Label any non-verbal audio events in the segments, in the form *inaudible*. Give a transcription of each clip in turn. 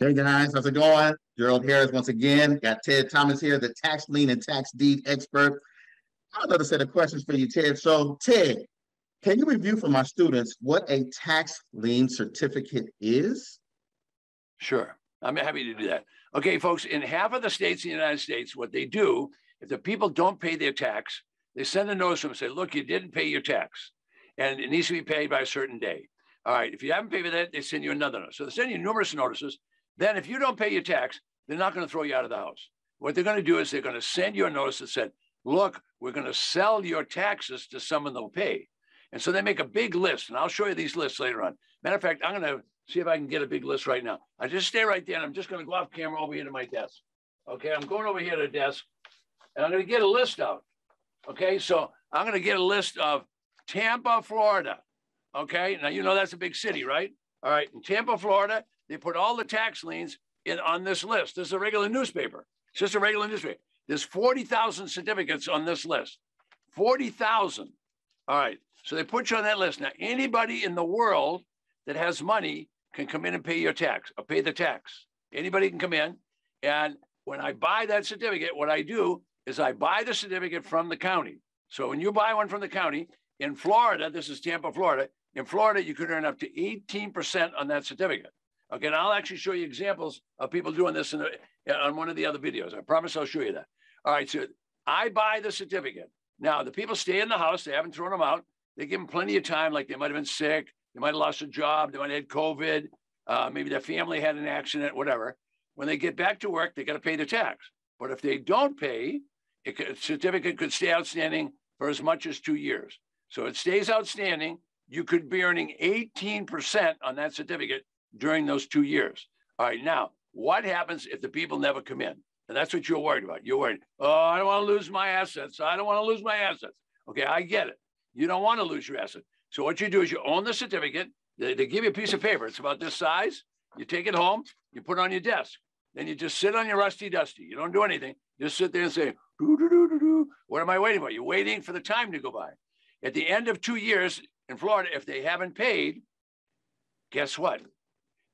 Hey guys, how's it going? Gerald Harris once again. Got Ted Thomas here, the tax lien and tax deed expert. I have another set of questions for you, Ted. So, Ted, can you review for my students what a tax lien certificate is? Sure. I'm happy to do that. Okay, folks, in half of the states in the United States, what they do, if the people don't pay their tax, they send a notice to them and say, look, you didn't pay your tax and it needs to be paid by a certain day. All right, if you haven't paid that, they send you another notice. So they send you numerous notices then, if you don't pay your tax, they're not going to throw you out of the house. What they're going to do is they're going to send you a notice that said, look, we're going to sell your taxes to someone that'll pay. And so they make a big list, and I'll show you these lists later on. Matter of fact, I'm going to see if I can get a big list right now. I just stay right there, and I'm just going to go off camera over here to my desk. Okay, I'm going over here to the desk, and I'm going to get a list out. Okay, so I'm going to get a list of Tampa, Florida. Okay, now you know that's a big city, right? All right, in Tampa, Florida, they put all the tax liens in on this list. This is a regular newspaper. It's just a regular newspaper. There's 40,000 certificates on this list. 40,000. All right. So they put you on that list. Now, anybody in the world that has money can come in and pay your tax or pay the tax. Anybody can come in. And when I buy that certificate, what I do is I buy the certificate from the county. So when you buy one from the county in Florida, this is Tampa, Florida. In Florida, you could earn up to 18% on that certificate. Okay, and I'll actually show you examples of people doing this in the, on one of the other videos. I promise I'll show you that. All right, so I buy the certificate. Now, the people stay in the house. They haven't thrown them out. They give them plenty of time, like they might have been sick. They might have lost a job. They might have had COVID. Uh, maybe their family had an accident, whatever. When they get back to work, they got to pay the tax. But if they don't pay, a certificate could stay outstanding for as much as two years. So it stays outstanding. You could be earning 18% on that certificate during those two years. All right, now, what happens if the people never come in? And that's what you're worried about. You're worried, oh, I don't want to lose my assets. I don't want to lose my assets. Okay, I get it. You don't want to lose your asset. So what you do is you own the certificate. They, they give you a piece of paper. It's about this size. You take it home. You put it on your desk. Then you just sit on your rusty dusty. You don't do anything. Just sit there and say, doo, doo, doo, doo, doo. what am I waiting for? You're waiting for the time to go by. At the end of two years in Florida, if they haven't paid, guess what?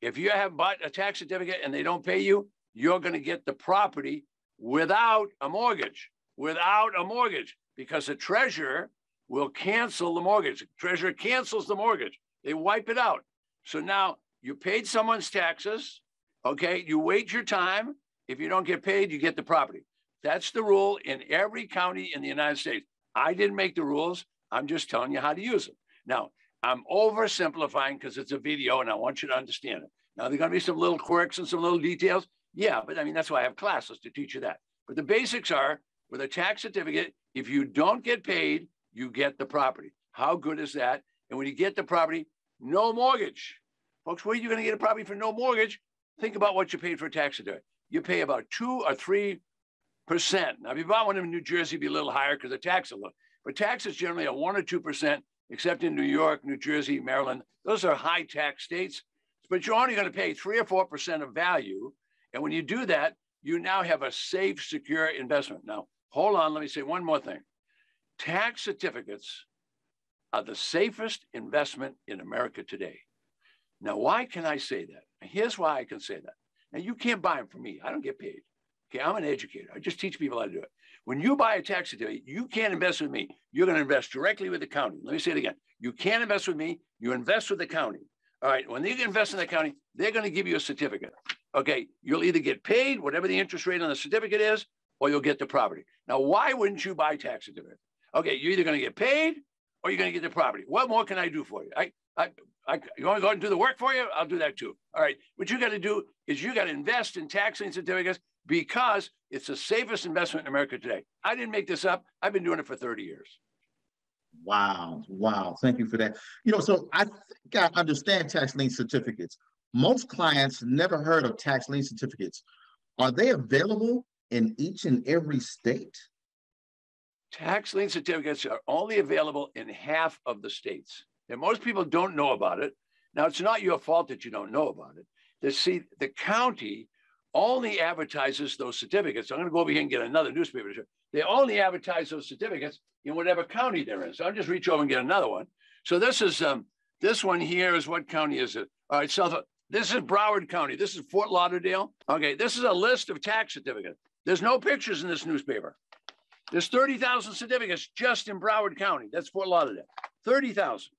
If you have bought a tax certificate and they don't pay you, you're going to get the property without a mortgage, without a mortgage, because the treasurer will cancel the mortgage. The treasurer cancels the mortgage. They wipe it out. So now you paid someone's taxes. Okay. You wait your time. If you don't get paid, you get the property. That's the rule in every county in the United States. I didn't make the rules. I'm just telling you how to use them. Now, I'm oversimplifying because it's a video and I want you to understand it. Now, there are going to be some little quirks and some little details. Yeah, but I mean, that's why I have classes to teach you that. But the basics are with a tax certificate, if you don't get paid, you get the property. How good is that? And when you get the property, no mortgage. Folks, where are you going to get a property for no mortgage? Think about what you paid for a tax certificate. You pay about two or three percent. Now, if you bought one in New Jersey, it'd be a little higher because the tax is low. But tax is generally a one or two percent except in New York, New Jersey, Maryland. Those are high tax states, but you're only going to pay three or 4% of value. And when you do that, you now have a safe, secure investment. Now, hold on, let me say one more thing. Tax certificates are the safest investment in America today. Now, why can I say that? Here's why I can say that. Now, you can't buy them from me. I don't get paid. Okay, I'm an educator. I just teach people how to do it. When you buy a tax certificate, you can't invest with me. You're going to invest directly with the county. Let me say it again. You can't invest with me. You invest with the county. All right. When they invest in the county, they're going to give you a certificate. Okay. You'll either get paid, whatever the interest rate on the certificate is, or you'll get the property. Now, why wouldn't you buy tax certificate? Okay. You're either going to get paid or you're going to get the property. What more can I do for you? I, I, I, you want to go and do the work for you? I'll do that too. All right. What you got to do is you got to invest in tax certificates because it's the safest investment in America today. I didn't make this up. I've been doing it for 30 years. Wow. Wow. Thank you for that. You know, so I think I understand tax lien certificates. Most clients never heard of tax lien certificates. Are they available in each and every state? Tax lien certificates are only available in half of the states. And most people don't know about it. Now, it's not your fault that you don't know about it. The, see, the county only advertises those certificates. I'm going to go over here and get another newspaper. They only advertise those certificates in whatever county they're in. So I'll just reach over and get another one. So this is um, this one here is what county is it? All right, South. This is Broward County. This is Fort Lauderdale. Okay, this is a list of tax certificates. There's no pictures in this newspaper. There's 30,000 certificates just in Broward County. That's Fort Lauderdale. 30,000.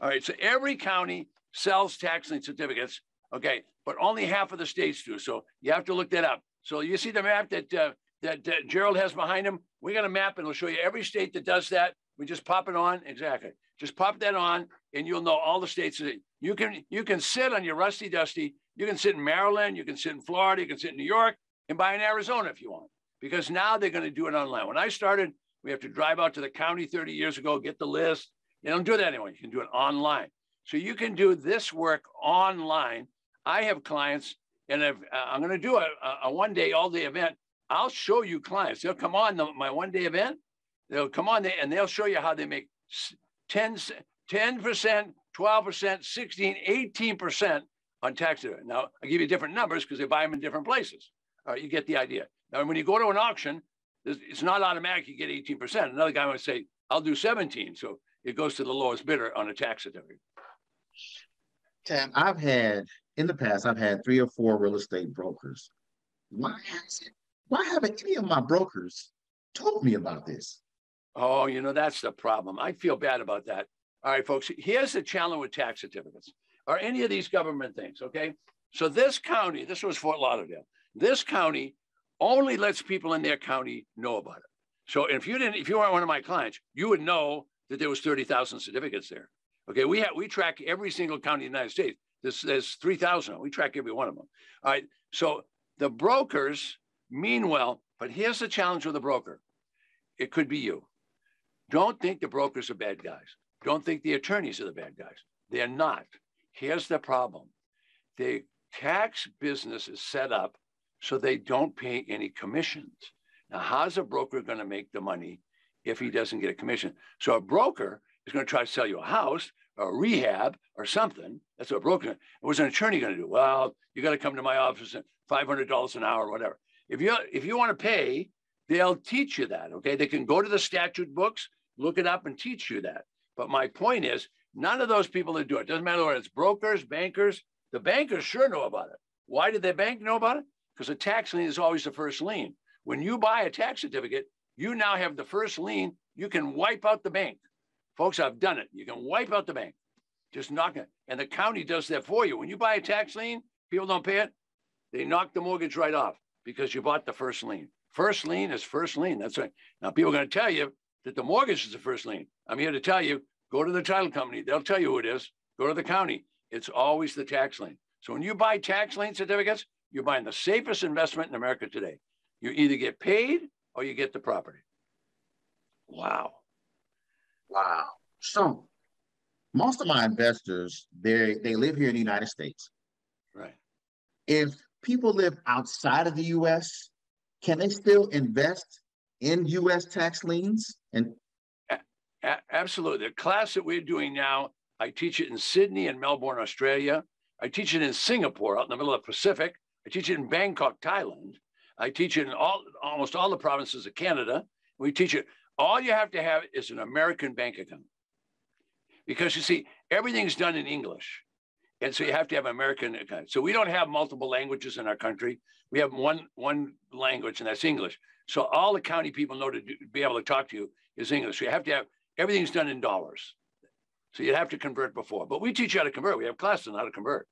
All right, so every county sells tax lien certificates. Okay, but only half of the states do. So you have to look that up. So you see the map that uh, that, that Gerald has behind him. We got a map, and it'll show you every state that does that. We just pop it on. Exactly. Just pop that on, and you'll know all the states. That You can you can sit on your rusty dusty. You can sit in Maryland. You can sit in Florida. You can sit in New York, and buy in Arizona if you want. Because now they're going to do it online. When I started, we have to drive out to the county 30 years ago, get the list. They don't do that anymore. You can do it online. So you can do this work online. I have clients, and if, uh, I'm going to do a, a one day, all day event. I'll show you clients. They'll come on the, my one day event. They'll come on there and they'll show you how they make 10, 10%, 12%, 16, 18% on tax. Now, I give you different numbers because they buy them in different places. All right, you get the idea. Now, when you go to an auction, it's not automatic you get 18%. Another guy might say, I'll do 17. So it goes to the lowest bidder on a tax certificate. I've had in the past, I've had three or four real estate brokers. Why hasn't why haven't any of my brokers told me about this? Oh, you know, that's the problem. I feel bad about that. All right, folks, here's the challenge with tax certificates or any of these government things. Okay. So this county, this was Fort Lauderdale, this county only lets people in their county know about it. So if you didn't, if you weren't one of my clients, you would know that there was 30,000 certificates there. Okay. We have, we track every single county in the United States. There's, there's 3,000. We track every one of them. All right. So the brokers mean well, but here's the challenge with a broker. It could be you. Don't think the brokers are bad guys. Don't think the attorneys are the bad guys. They're not. Here's the problem. The tax business is set up so they don't pay any commissions. Now, how's a broker going to make the money if he doesn't get a commission? So a broker is going to try to sell you a house or rehab or something. That's what a broker. What's an attorney going to do? Well, you got to come to my office at five hundred dollars an hour or whatever. If you if you want to pay, they'll teach you that. Okay, they can go to the statute books, look it up, and teach you that. But my point is, none of those people that do it doesn't matter whether it's brokers, bankers. The bankers sure know about it. Why did the bank know about it? Because a tax lien is always the first lien. When you buy a tax certificate, you now have the first lien. You can wipe out the bank. Folks, I've done it. You can wipe out the bank. Just knock it. And the county does that for you. When you buy a tax lien, people don't pay it. They knock the mortgage right off because you bought the first lien. First lien is first lien. That's right. Now, people are going to tell you that the mortgage is the first lien. I'm here to tell you go to the title company. They'll tell you who it is. Go to the county. It's always the tax lien. So when you buy tax lien certificates, you're buying the safest investment in America today. You either get paid or you get the property. Wow. Wow. So most of my investors, they they live here in the United States. Right. If people live outside of the US, can they still invest in US tax liens? And a- absolutely. The class that we're doing now, I teach it in Sydney and Melbourne, Australia. I teach it in Singapore, out in the middle of the Pacific. I teach it in Bangkok, Thailand. I teach it in all almost all the provinces of Canada. We teach it. All you have to have is an American bank account. Because you see, everything's done in English. And so you have to have American. account. So we don't have multiple languages in our country. We have one one language, and that's English. So all the county people know to do, be able to talk to you is English. So you have to have everything's done in dollars. So you'd have to convert before. But we teach you how to convert. We have classes on how to convert.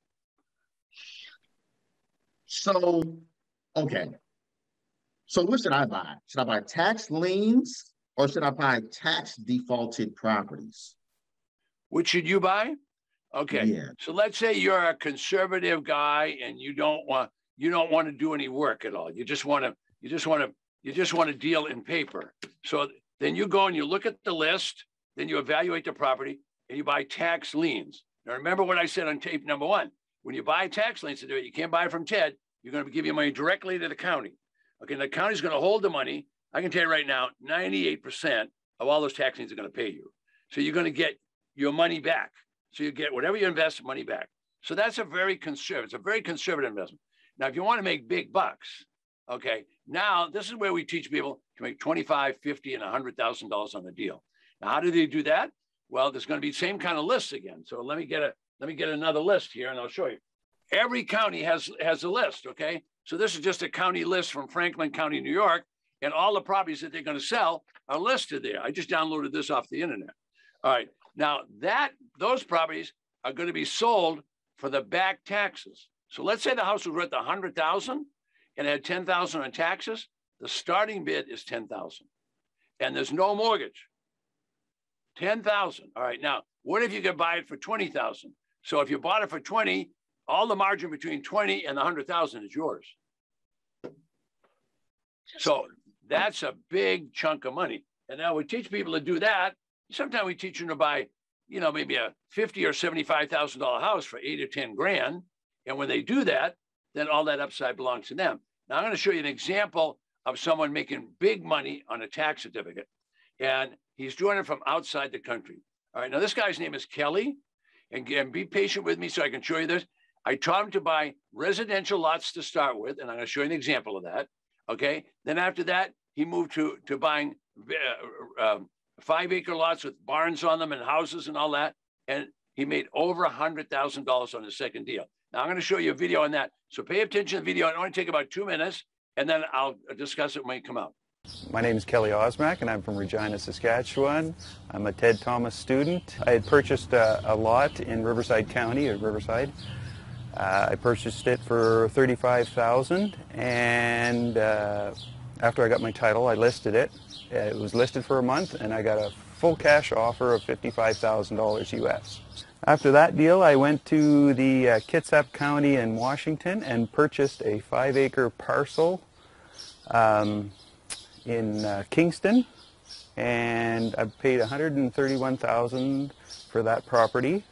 So, okay. So what should I buy? Should I buy tax liens or should I buy tax defaulted properties? Which should you buy? Okay. Yeah. So let's say you're a conservative guy and you don't want you don't want to do any work at all. You just want to you just want to you just want to deal in paper. So then you go and you look at the list, then you evaluate the property and you buy tax liens. Now remember what I said on tape number one. When you buy tax liens to do it, you can't buy it from TED. You're going to give your money directly to the county. Okay, and the county's going to hold the money. I can tell you right now, 98% of all those tax liens are going to pay you. So you're going to get your money back. So you get whatever you invest, money back. So that's a very conservative, it's a very conservative investment. Now, if you want to make big bucks, okay, now this is where we teach people to make 25, 50, and $100,000 on the deal. Now, how do they do that? Well, there's going to be the same kind of lists again. So let me get a let me get another list here and I'll show you. every county has has a list. Okay, so this is just a county list from Franklin County, New York, and all the properties that they're going to sell are listed there. I just downloaded this off the internet. All right, now that those properties are going to be sold for the back taxes. So let's say the house was worth a hundred thousand and had ten thousand on taxes. The starting bid is ten thousand, and there's no mortgage. Ten thousand. All right. Now, what if you could buy it for twenty thousand? So if you bought it for twenty, all the margin between twenty and the hundred thousand is yours. So that's a big chunk of money. And now we teach people to do that. Sometimes we teach them to buy, you know, maybe a fifty or seventy-five thousand dollar house for eight or ten grand. And when they do that, then all that upside belongs to them. Now I'm going to show you an example of someone making big money on a tax certificate, and he's doing it from outside the country. All right, now this guy's name is Kelly, and, and be patient with me so I can show you this. I taught him to buy residential lots to start with, and I'm going to show you an example of that. Okay, then after that, he moved to to buying uh, um, five acre lots with barns on them and houses and all that. And he made over a hundred thousand dollars on his second deal. Now I'm going to show you a video on that. So pay attention to the video. It only take about two minutes, and then I'll discuss it when it come out. My name is Kelly Osmak, and I'm from Regina, Saskatchewan. I'm a Ted Thomas student. I had purchased a, a lot in Riverside County, or Riverside. Uh, I purchased it for 35000 and uh, after I got my title, I listed it. It was listed for a month, and I got a full cash offer of $55,000 US. After that deal, I went to the uh, Kitsap County in Washington and purchased a five acre parcel um, in uh, Kingston, and I paid 131,000 for that property.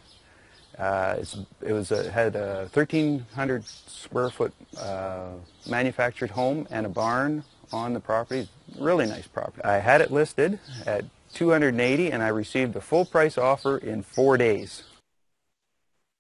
Uh, it was a, had a 1,300 square foot uh, manufactured home and a barn on the property. Really nice property. I had it listed at 280 and I received a full price offer in four days.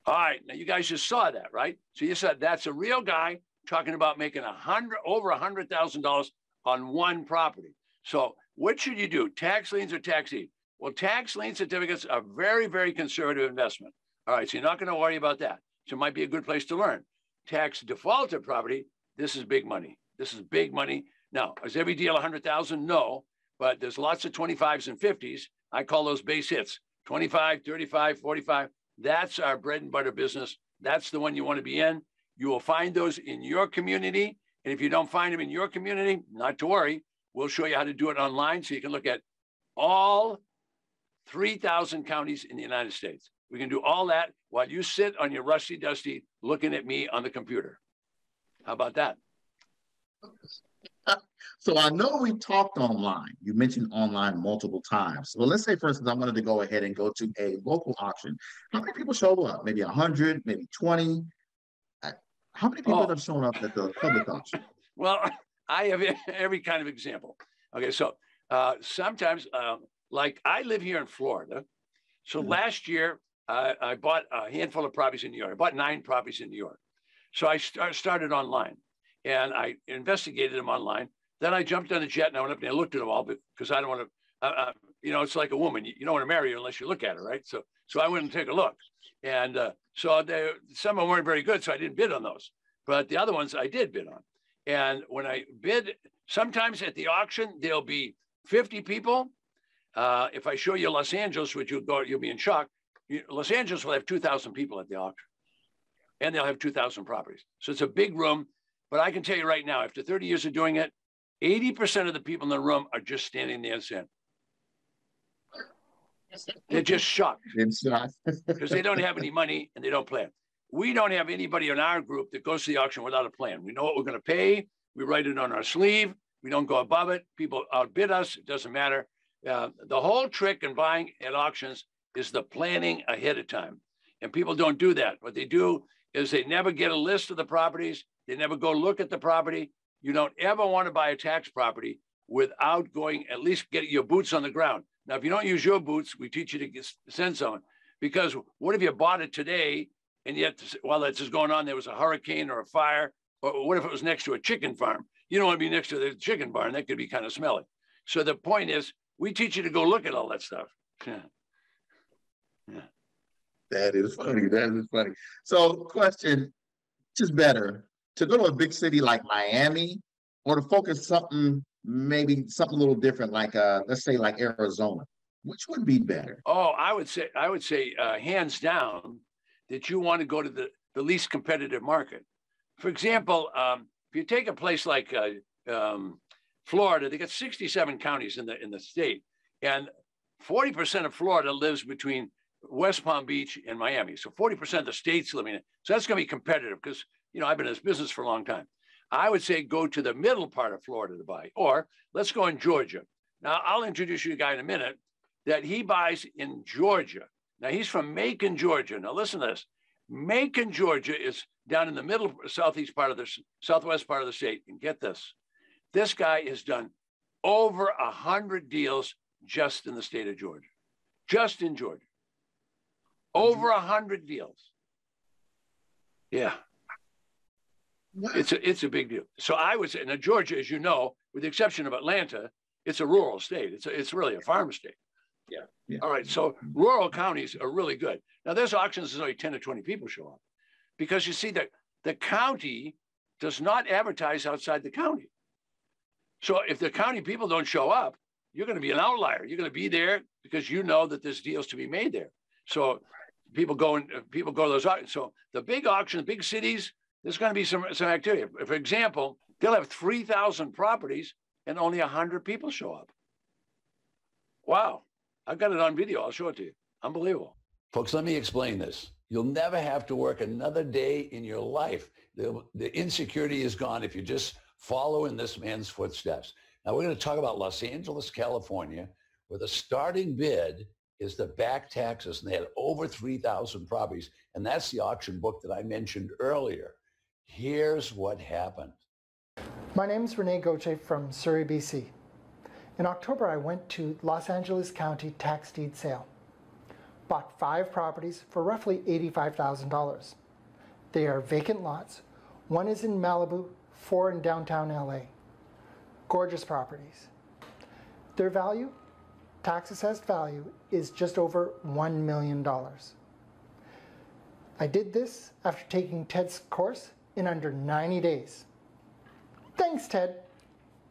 All right, now you guys just saw that, right? So you said that's a real guy talking about making a hundred over a hundred thousand dollars on one property. So what should you do? Tax liens or tax deed? Well, tax lien certificates are very, very conservative investment. All right, so you're not going to worry about that. So it might be a good place to learn. Tax defaulted property, this is big money. This is big money. Now, is every deal 100,000? No, but there's lots of 25s and 50s. I call those base hits 25, 35, 45. That's our bread and butter business. That's the one you want to be in. You will find those in your community. And if you don't find them in your community, not to worry. We'll show you how to do it online so you can look at all 3,000 counties in the United States. We can do all that while you sit on your rusty dusty looking at me on the computer. How about that? *laughs* So I know we talked online. You mentioned online multiple times. Well, let's say, for instance, I wanted to go ahead and go to a local auction. How many people show up? Maybe 100, maybe 20? Uh, how many people oh. have shown up at the public auction? *laughs* Well, *laughs* I have every kind of example. Okay, so uh, sometimes, uh, like I live here in Florida. So mm-hmm. last year, uh, I bought a handful of properties in New York. I bought nine properties in New York. So I start, started online and I investigated them online. Then I jumped on a jet and I went up and I looked at them all because I don't want to, uh, uh, you know, it's like a woman. You, you, don't want to marry her unless you look at her, right? So, so I went and take a look, and uh, so they, some of them weren't very good, so I didn't bid on those. But the other ones I did bid on. And when I bid, sometimes at the auction there'll be 50 people. Uh, if I show you Los Angeles, which you'll go, you'll be in shock. Los Angeles will have 2,000 people at the auction, and they'll have 2,000 properties. So it's a big room. But I can tell you right now, after 30 years of doing it, 80% of the people in the room are just standing there and saying, they're just shocked *laughs* because they don't have any money and they don't plan. We don't have anybody in our group that goes to the auction without a plan. We know what we're going to pay. We write it on our sleeve. We don't go above it. People outbid us. It doesn't matter. Uh, the whole trick in buying at auctions is the planning ahead of time. And people don't do that. What they do is they never get a list of the properties. They never go look at the property. You don't ever want to buy a tax property without going at least get your boots on the ground. Now, if you don't use your boots, we teach you to get, send someone. Because what if you bought it today and yet while that's just going on, there was a hurricane or a fire? Or what if it was next to a chicken farm? You don't want to be next to the chicken barn. That could be kind of smelly. So the point is, we teach you to go look at all that stuff. *laughs* *laughs* That is funny. That is funny. So, question Which is better to go to a big city like Miami or to focus something maybe something a little different like uh let's say like Arizona? Which would be better? Oh, I would say I would say uh, hands down that you want to go to the, the least competitive market. For example, um, if you take a place like uh, um, Florida, they got 67 counties in the in the state, and 40% of Florida lives between West Palm Beach and Miami. So 40% of the state's living in. So that's going to be competitive because you know I've been in this business for a long time. I would say go to the middle part of Florida to buy, or let's go in Georgia. Now I'll introduce you to a guy in a minute that he buys in Georgia. Now he's from Macon, Georgia. Now listen to this. Macon, Georgia is down in the middle southeast part of the southwest part of the state. And get this, this guy has done over a hundred deals just in the state of Georgia, just in Georgia. Over a hundred deals. Yeah. It's a it's a big deal. So I was in Georgia, as you know, with the exception of Atlanta, it's a rural state. It's a, it's really a farm state. Yeah. yeah. All right. So mm-hmm. rural counties are really good. Now there's auctions, there's only 10 to 20 people show up. Because you see that the county does not advertise outside the county. So if the county people don't show up, you're going to be an outlier. You're going to be there because you know that there's deals to be made there. So people go and uh, people go to those auctions. So the big auctions, big cities, there's going to be some some activity. For example, they'll have 3,000 properties and only 100 people show up. Wow. I've got it on video. I'll show it to you. Unbelievable. Folks, let me explain this. You'll never have to work another day in your life. The, the insecurity is gone if you just follow in this man's footsteps. Now we're going to talk about Los Angeles, California, where the starting bid is the back taxes, and they had over 3,000 properties. And that's the auction book that I mentioned earlier. Here's what happened. My name is Renee Gauthier from Surrey, BC. In October, I went to Los Angeles County tax deed sale. Bought five properties for roughly $85,000. They are vacant lots. One is in Malibu, four in downtown LA. Gorgeous properties. Their value, tax assessed value, is just over $1 million. I did this after taking Ted's course in under 90 days. Thanks, Ted.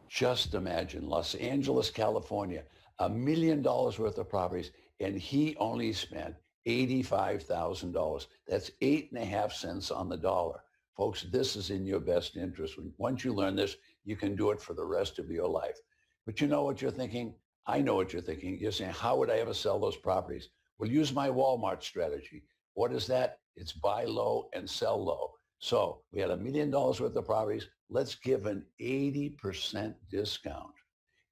Just imagine Los Angeles, California, a million dollars worth of properties, and he only spent $85,000. That's eight and a half cents on the dollar. Folks, this is in your best interest. Once you learn this, you can do it for the rest of your life. But you know what you're thinking? I know what you're thinking. You're saying, how would I ever sell those properties? Well, use my Walmart strategy. What is that? It's buy low and sell low. So we had a million dollars worth of properties let's give an 80% discount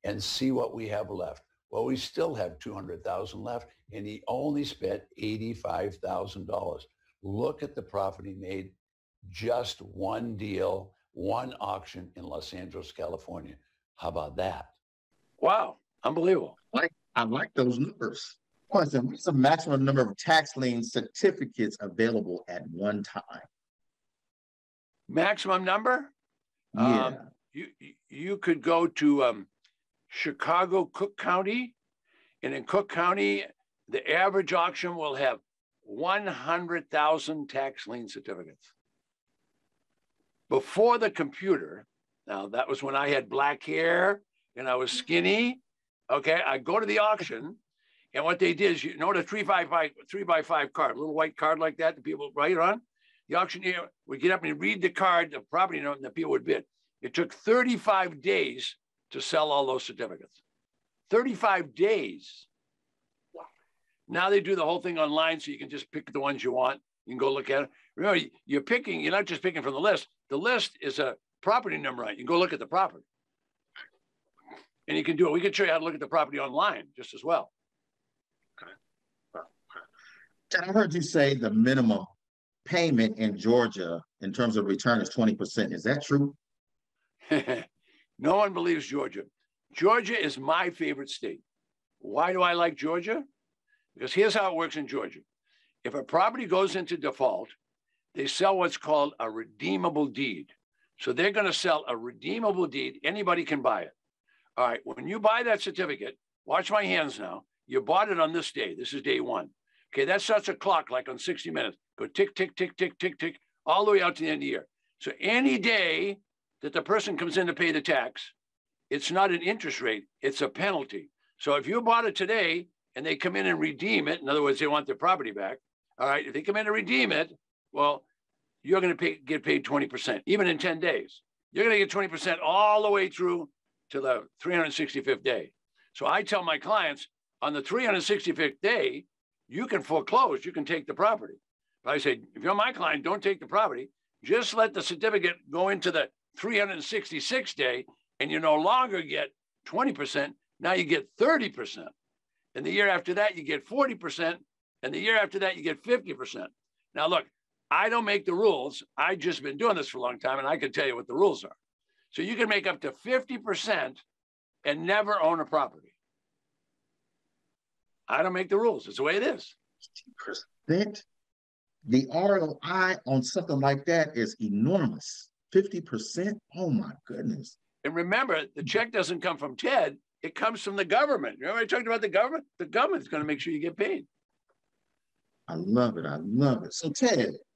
and see what we have left. Well, we still have 200,000 left and he only spent $85,000. Look at the profit he made. Just one deal, one auction in Los Angeles, California. How about that? Wow. Unbelievable. I like, I like those numbers. Question, what's the maximum number of tax lien certificates available at one time? Maximum number? Yeah. Um, you you could go to um, Chicago, Cook County, and in Cook County, the average auction will have 100,000 tax lien certificates. Before the computer, now that was when I had black hair and I was skinny. Okay, I go to the auction, and what they did is, you know, the three by five, three by five card, little white card like that, that people write on the auctioneer would get up and read the card, the property note, and the people would bid. It took 35 days to sell all those certificates. 35 days. Now they do the whole thing online so you can just pick the ones you want. You can go look at it. Remember, you're picking, you're not just picking from the list. The list is a property number. You can go look at the property. And you can do it. We can show you how to look at the property online just as well. Okay. And I heard you say the minimum payment in Georgia in terms of return is 20%. Is that true? *laughs* no one believes Georgia. Georgia is my favorite state. Why do I like Georgia? Because here's how it works in Georgia. If a property goes into default, they sell what's called a redeemable deed. So they're going to sell a redeemable deed. Anybody can buy it. All right. When you buy that certificate, watch my hands now. You bought it on this day. This is day one. Okay. That starts a clock like on 60 minutes. Go tick, tick, tick, tick, tick, tick. all the way out to the end of the year. So any day that the person comes in to pay the tax, it's not an interest rate, it's a penalty. So if you bought it today and they come in and redeem it, in other words, they want their property back. All right, if they come in and redeem it, well, you're going to pay, get paid 20%, even in 10 days. You're going to get 20% all the way through to the 365th day. So I tell my clients on the 365th day, you can foreclose, you can take the property. But I say, if you're my client, don't take the property. Just let the certificate go into the 366th day, and you no longer get 20%. Now you get 30%. And the year after that, you get 40%. And the year after that, you get 50%. Now, look, I don't make the rules. I've just been doing this for a long time, and I can tell you what the rules are. So you can make up to 50% and never own a property. I don't make the rules. It's the way it is. Percent. The ROI on something like that is enormous. Fifty percent. Oh my goodness. And remember, the check doesn't come from Ted. It comes from the government. Remember I talked about the government? The government's going to make sure you get paid. I love it. I love it. So Ted, Yeah. why would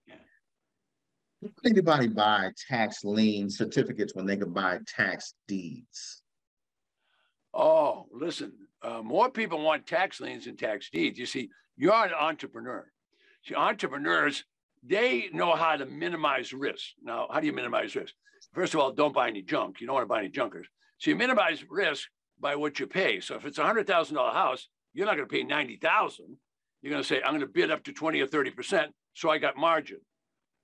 anybody buy tax lien certificates when they could buy tax deeds? Oh, listen, uh, more people want tax liens than tax deeds. You see, you're an entrepreneur. See, entrepreneurs, they know how to minimize risk. Now, how do you minimize risk? First of all, don't buy any junk. You don't want to buy any junkers. So you minimize risk by what you pay. So if it's a hundred thousand dollar house, you're not going to pay ninety thousand. You're going to say, I'm going to bid up to twenty or thirty percent, so I got margin.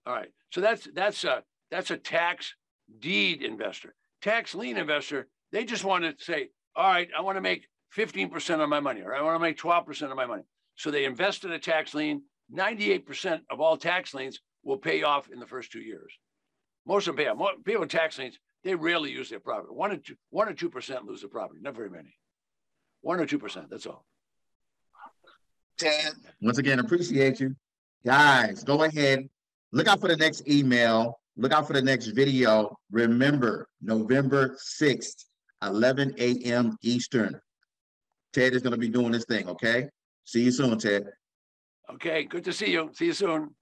All right. So that's that's a that's a tax deed investor. Tax lien investor, they just want to say, all right, I want to make 15% of my money, or I want to make 12% of my money. So they invest in a tax lien. 98% of all tax liens will pay off in the first two years. Most of them pay off. More, people with tax liens, they rarely use their property. One or two, one or two percent lose the property. Not very many. One or two percent. That's all. Ted, once again, appreciate you. Guys, go ahead. Look out for the next email. Look out for the next video. Remember, November 6th, 11 a.m. Eastern. Ted is going to be doing this thing, okay? See you soon, Ted. Okay. Good to see you. See you soon.